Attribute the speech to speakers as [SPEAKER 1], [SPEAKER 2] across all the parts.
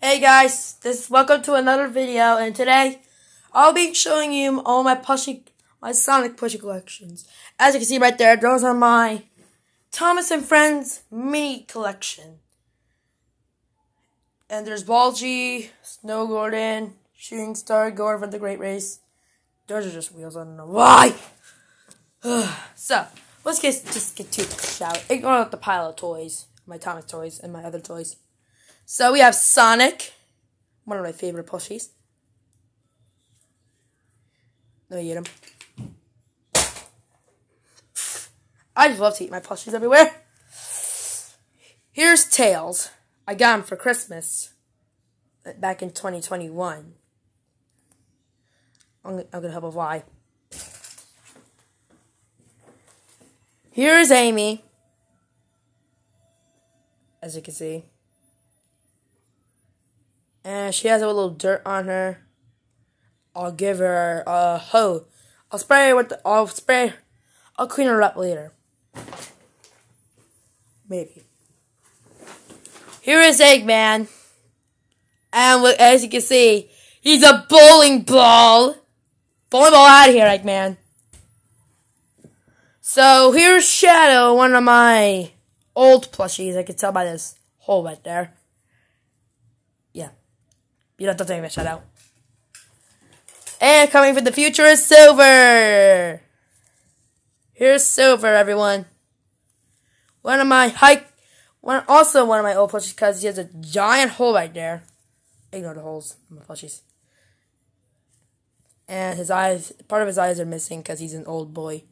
[SPEAKER 1] Hey guys, this welcome to another video, and today I'll be showing you all my plushie, my Sonic plushie collections. As you can see right there, those are my Thomas and Friends mini collection. And there's Bulgy, Snow Gordon, Shooting Star, Gordon from the Great Race. Those are just wheels. I don't know why. so let's get just get to the shout. Ignore the pile of toys, my Thomas toys, and my other toys. So we have Sonic, one of my favorite plushies. Let me eat him. I just love to eat my plushies everywhere. Here's Tails. I got him for Christmas uh, back in 2021. I'm, I'm gonna help a why. Here's Amy. As you can see. And she has a little dirt on her. I'll give her a hoe. I'll spray with the, I'll spray, I'll clean her up later. Maybe. Here is Eggman. And as you can see, he's a bowling ball. Bowling ball out of here, Eggman. So here's Shadow, one of my old plushies. I can tell by this hole right there. Yeah. You don't have to take shout out. And coming from the future is Silver. Here's Silver, everyone. One of my hike, one also one of my old plushies because he has a giant hole right there. Ignore the holes my plushies. And his eyes, part of his eyes are missing because he's an old boy.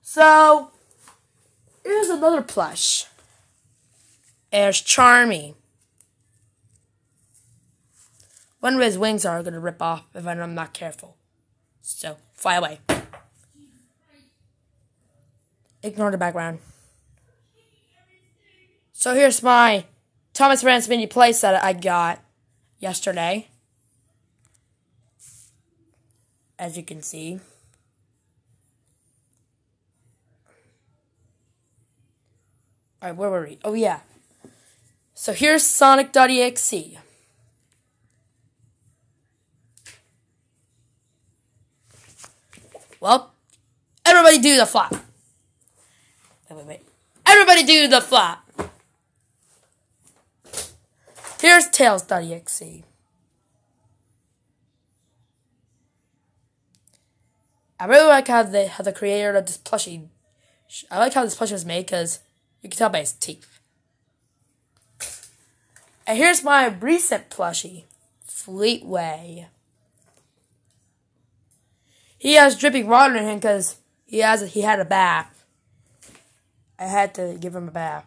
[SPEAKER 1] So, here's another plush. There's Charmy. One of his wings are going to rip off if I'm not careful. So, fly away. Ignore the background. So here's my Thomas Friends mini playset I got yesterday. As you can see. Alright, where were we? Oh, yeah. So here's Sonic.exe. Well, everybody do the flop. Wait, wait, wait. Everybody do the flop. Here's Tails.exe. I really like how the how the creator of this plushie. I like how this plushie was made because you can tell by his teeth. And here's my recent plushie, Fleetway. He has dripping water in him because he has he had a bath. I had to give him a bath,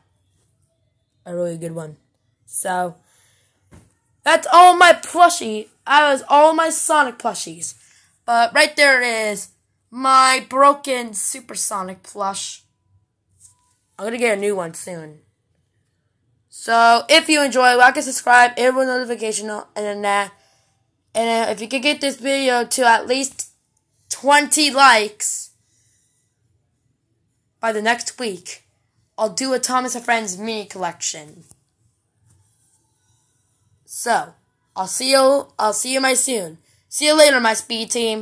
[SPEAKER 1] a really good one. So that's all my plushie. I was all my Sonic plushies, but right there is, my broken Supersonic plush. I'm gonna get a new one soon. So if you enjoy, like and subscribe, every notification, and then that. And if you could get this video to at least 20 likes by the next week, I'll do a Thomas and Friends mini collection. So, I'll see you I'll see you my soon. See you later, my speed team.